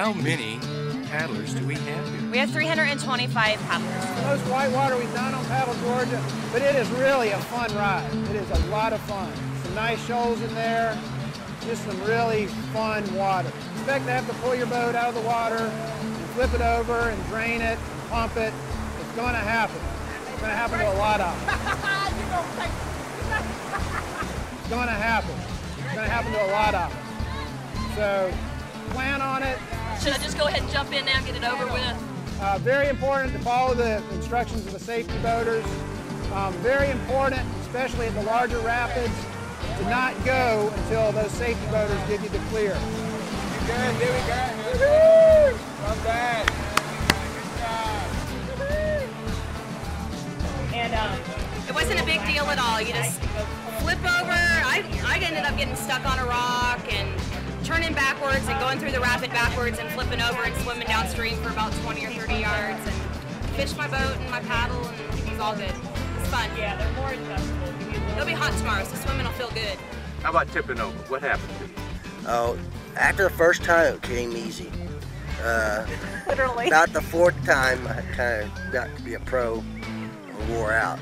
How many paddlers do we have here? We have 325 paddlers. The most whitewater we've done on Paddle Georgia, but it is really a fun ride. It is a lot of fun. Some nice shoals in there, just some really fun water. Expect to have to pull your boat out of the water and flip it over and drain it, and pump it. It's going to happen. It's going to happen to a lot of them. It's going to happen. It's going to happen to a lot of them. So plan on it. Should I just go ahead and jump in now and get it over with? Uh, very important to follow the instructions of the safety boaters. Um, very important, especially at the larger rapids, to not go until those safety boaters give you the clear. You good, there we go. Not bad. And um, it wasn't a big deal at all. You just flip over. I, I ended up getting stuck on a rock and turning backwards and going through the rapid backwards and flipping over and swimming downstream for about 20 or 30 yards and fish my boat and my paddle and it was all good. It's fun. Yeah, they're more adjustable. It'll be hot tomorrow, so swimming will feel good. How about tipping over? What happened to you? Oh, after the first time it came easy. Uh, Literally. about the fourth time I kind of got to be a pro and wore out.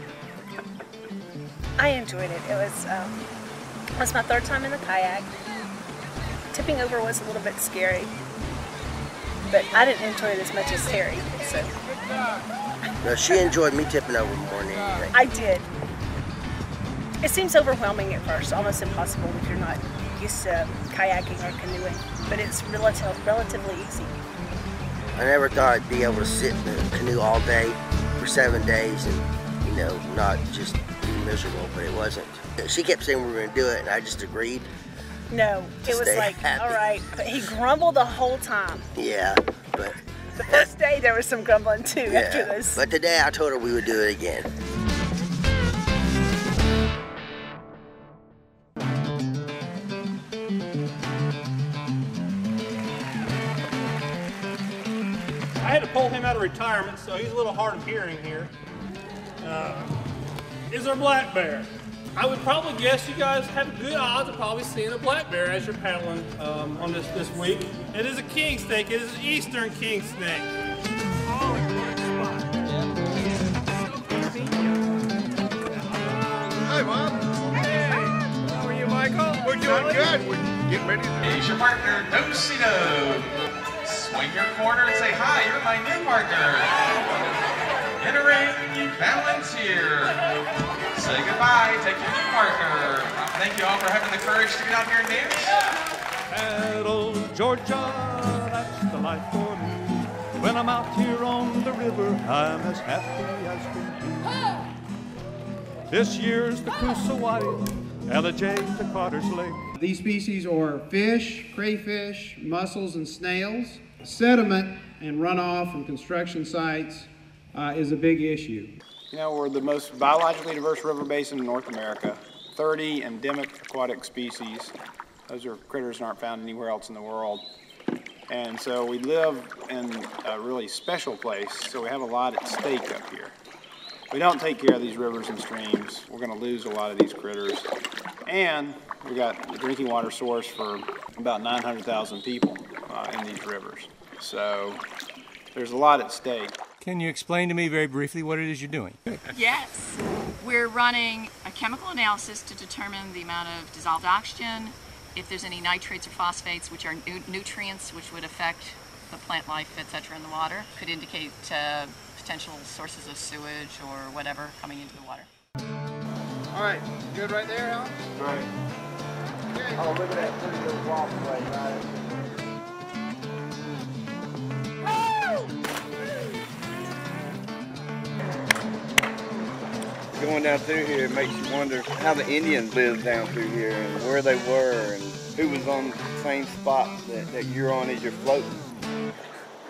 I enjoyed it. It was um, it was my third time in the kayak. Tipping over was a little bit scary, but I didn't enjoy it as much as Terry. So No, she enjoyed me tipping over more than anything. I did. It seems overwhelming at first, almost impossible if you're not used to kayaking or canoeing, but it's relative, relatively easy. I never thought I'd be able to sit in the canoe all day for seven days and, you know, not just be miserable, but it wasn't. She kept saying we were going to do it, and I just agreed. No, it was Stay like, happy. all right, but he grumbled the whole time. Yeah, but The first day there was some grumbling too after yeah. this. But today I told her we would do it again. I had to pull him out of retirement, so he's a little hard of hearing here. Uh, is there a black bear? I would probably guess you guys have good odds of probably seeing a black bear as you're paddling um, on this this week. It is a king snake. It is an eastern king snake. Hi, Bob. Hey. How are you, Michael? We're doing good. We're getting ready to. Here's your partner, Do-Si-Do. Swing your corner and say, hi, you're my new partner. In a ring, you. Say goodbye, take your new partner. Thank you all for having the courage to get out here and dance. Paddle, Georgia, that's the life for me. When I'm out here on the river, I'm as happy as can be. This year's the Coosawattee, Ellijay to Carter's Lake. These species are fish, crayfish, mussels, and snails. Sediment and runoff from construction sites uh, is a big issue. You know, we're the most biologically diverse river basin in North America. 30 endemic aquatic species. Those are critters that aren't found anywhere else in the world. And so we live in a really special place, so we have a lot at stake up here. If we don't take care of these rivers and streams, we're going to lose a lot of these critters. And we got a drinking water source for about 900,000 people uh, in these rivers. So there's a lot at stake. Can you explain to me very briefly what it is you're doing? Yes. We're running a chemical analysis to determine the amount of dissolved oxygen, if there's any nitrates or phosphates, which are nu- nutrients which would affect the plant life, etc., in the water, could indicate uh, potential sources of sewage or whatever coming into the water. All right, good right there, Alan? Right. Oh, look at that pretty little walkway right Going down through here it makes you wonder how the Indians lived down through here and where they were and who was on the same spot that, that you're on as you're floating.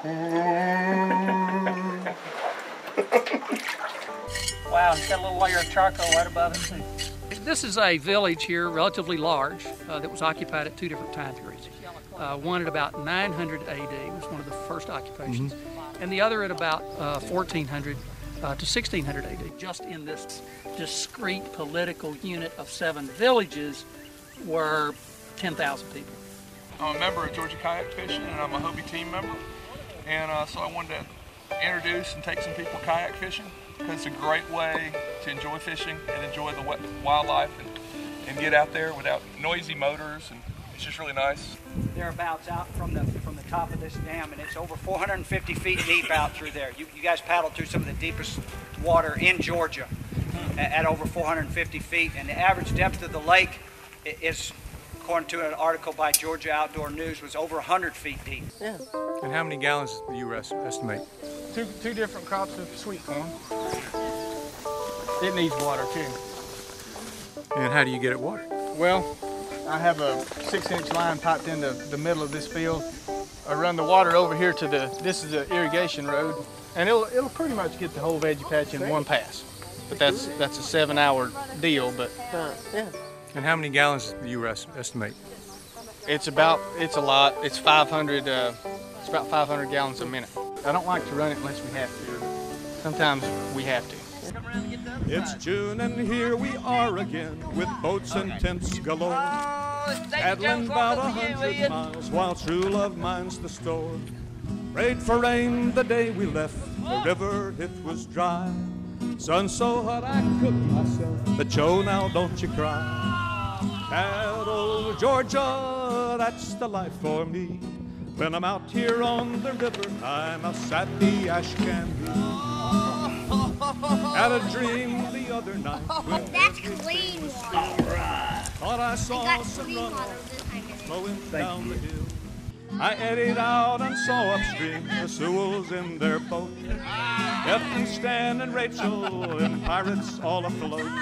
Wow, it's got a little layer of charcoal right above it too. This is a village here, relatively large, uh, that was occupied at two different time periods. Uh, one at about 900 AD was one of the first occupations, and the other at about uh, 1400 uh, to 1600 AD. Just in this discrete political unit of seven villages were 10,000 people. I'm a member of Georgia Kayak Fishing, and I'm a Hobie team member. And uh, so I wanted to introduce and take some people kayak fishing because it's a great way to enjoy fishing and enjoy the wildlife and, and get out there without noisy motors. And it's just really nice. thereabouts out from the from the top of this dam, and it's over 450 feet deep out through there. You, you guys paddled through some of the deepest water in Georgia at, at over 450 feet, and the average depth of the lake is, according to an article by Georgia Outdoor News, was over 100 feet deep. Yeah. And how many gallons do you estimate? Two, two different crops of sweet corn. It needs water too. And how do you get it water? Well, I have a six inch line piped into the middle of this field. I run the water over here to the, this is the irrigation road, and it'll, it'll pretty much get the whole veggie patch in one pass. But that's, that's a seven hour deal, but yeah And how many gallons do you res- estimate? it's about, it's a lot. It's 500, uh, it's about 500 gallons a minute. I don't like to run it unless we have to. Sometimes we have to. It's June and here we are again with boats and tents galore. Paddling about a hundred miles while true love minds the store. Prayed for rain the day we left the river, it was dry. Sun so hot I cooked myself, but Joe, now don't you cry. Paddle, Georgia, that's the life for me. When I'm out here on the river, I'm as happy as can be. Had a dream the other night. when That's clean water. Thought I saw got some clean water this time. flowing down the hill. I eddied out and saw upstream the Sewells in their boat. Beth and Stan and Rachel and pirates all afloat. And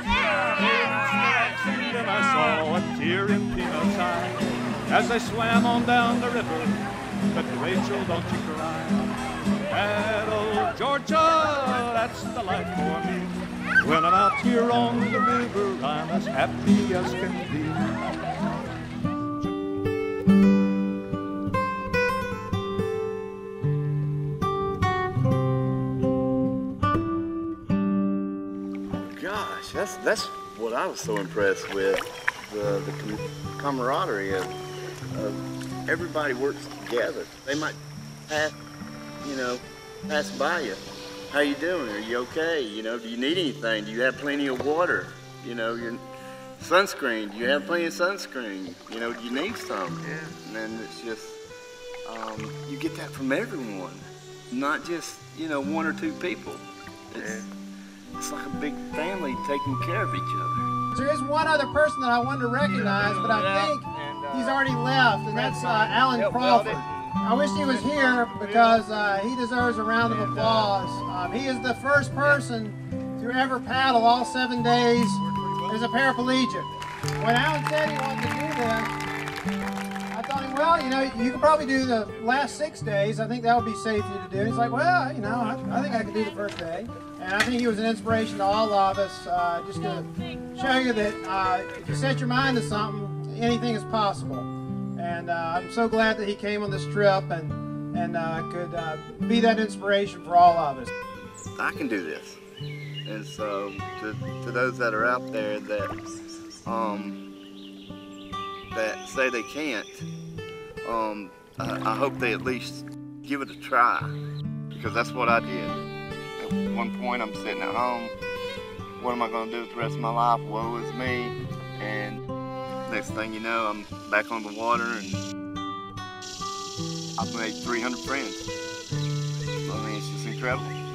then I saw a tear in Peanut's eye as they swam on down the river. But Rachel, don't you cry. Paddle, Georgia, that's the life for me. When I'm out here on the river, I'm as happy as can be. Gosh, that's that's what I was so impressed with the the camaraderie of, of everybody works together. They might pass, you know, pass by you. How you doing? Are you okay? You know, do you need anything? Do you have plenty of water? You know, your sunscreen. Do you have plenty of sunscreen? You know, do you need some? Yeah. And then it's just um, you get that from everyone, not just you know one or two people. It's, it's like a big family taking care of each other. There is one other person that I wanted to recognize, but I think he's already left, and that's uh, Alan Crawford. I wish he was here because uh, he deserves a round of applause. Um, he is the first person to ever paddle all seven days as a paraplegic. When Alan said he wanted to do this, I thought, well, you know, you could probably do the last six days. I think that would be safe for you to do. He's like, well, you know, I, I think I could do the first day. And I think he was an inspiration to all of us, uh, just to show you that uh, if you set your mind to something, anything is possible. And uh, I'm so glad that he came on this trip and and uh, could uh, be that inspiration for all of us. I can do this. And so, to, to those that are out there that um, that say they can't, um, I, I hope they at least give it a try because that's what I did. At one point, I'm sitting at home. What am I going to do with the rest of my life? Woe is me. And next thing you know, I'm back on the water and I've made 300 friends. I mean, it's just incredible.